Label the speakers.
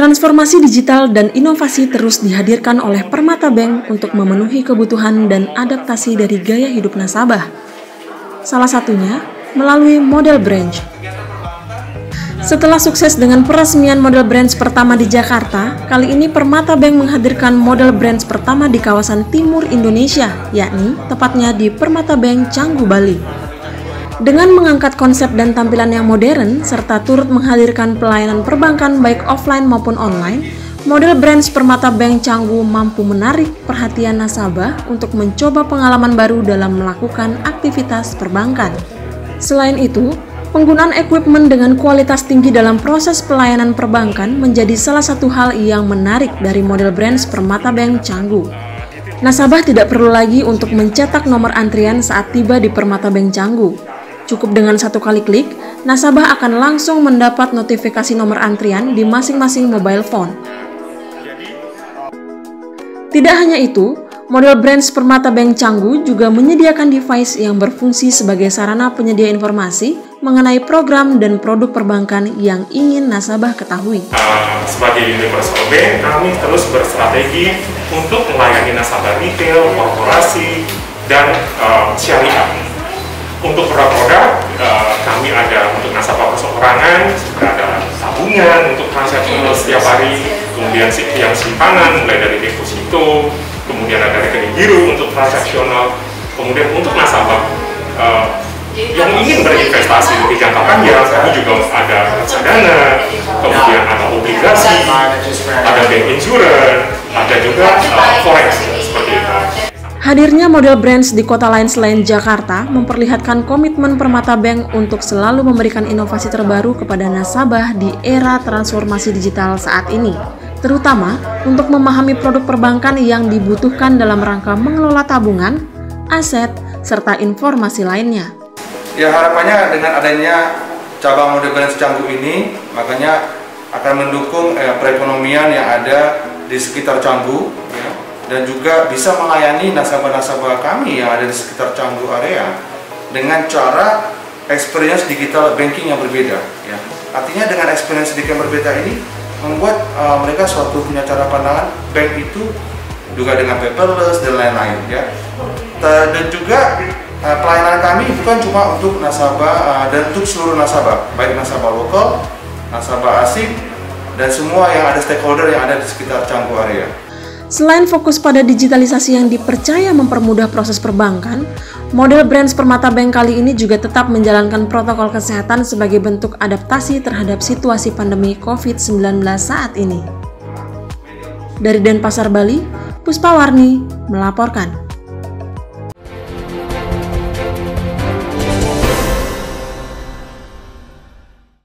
Speaker 1: Transformasi digital dan inovasi terus dihadirkan oleh Permata Bank untuk memenuhi kebutuhan dan adaptasi dari gaya hidup nasabah. Salah satunya melalui model branch. Setelah sukses dengan peresmian model branch pertama di Jakarta, kali ini Permata Bank menghadirkan model branch pertama di kawasan timur Indonesia, yakni tepatnya di Permata Bank Canggu, Bali. Dengan mengangkat konsep dan tampilan yang modern, serta turut menghadirkan pelayanan perbankan baik offline maupun online, model branch Permata Bank Canggu mampu menarik perhatian nasabah untuk mencoba pengalaman baru dalam melakukan aktivitas perbankan. Selain itu, penggunaan equipment dengan kualitas tinggi dalam proses pelayanan perbankan menjadi salah satu hal yang menarik dari model branch Permata Bank Canggu. Nasabah tidak perlu lagi untuk mencetak nomor antrian saat tiba di Permata Bank Canggu. Cukup dengan satu kali klik, nasabah akan langsung mendapat notifikasi nomor antrian di masing-masing mobile phone. Tidak hanya itu, model brand Permata Bank Canggu juga menyediakan device yang berfungsi sebagai sarana penyedia informasi mengenai program dan produk perbankan yang ingin nasabah ketahui.
Speaker 2: Sebagai Universal Bank, kami terus berstrategi untuk melayani nasabah retail, korporasi, dan uh, syariah produk-produk uh, kami ada untuk nasabah perseorangan, ada tabungan untuk transaksional setiap hari, kemudian yang simpanan mulai dari deposito, kemudian ada rekening biru untuk transaksional, kemudian untuk nasabah uh, yang ingin berinvestasi lebih jangka panjang, kami juga ada reksadana, kemudian ada obligasi, ada bank insurance,
Speaker 1: Hadirnya model brands di kota lain selain Jakarta memperlihatkan komitmen Permata Bank untuk selalu memberikan inovasi terbaru kepada nasabah di era transformasi digital saat ini, terutama untuk memahami produk perbankan yang dibutuhkan dalam rangka mengelola tabungan, aset, serta informasi lainnya.
Speaker 3: Ya harapannya dengan adanya cabang model brands Canggu ini, makanya akan mendukung eh, perekonomian yang ada di sekitar Canggu, dan juga bisa melayani nasabah-nasabah kami yang ada di sekitar Canggu area dengan cara experience digital banking yang berbeda ya. Artinya dengan experience digital yang berbeda ini membuat uh, mereka suatu punya cara pandangan bank itu juga dengan paperless dan lain-lain ya. Dan juga uh, pelayanan kami bukan cuma untuk nasabah uh, dan untuk seluruh nasabah, baik nasabah lokal, nasabah asing dan semua yang ada stakeholder yang ada di sekitar Canggu area.
Speaker 1: Selain fokus pada digitalisasi yang dipercaya mempermudah proses perbankan, model Brands Permata Bank kali ini juga tetap menjalankan protokol kesehatan sebagai bentuk adaptasi terhadap situasi pandemi COVID-19 saat ini. Dari Denpasar, Bali, Puspa Warni melaporkan.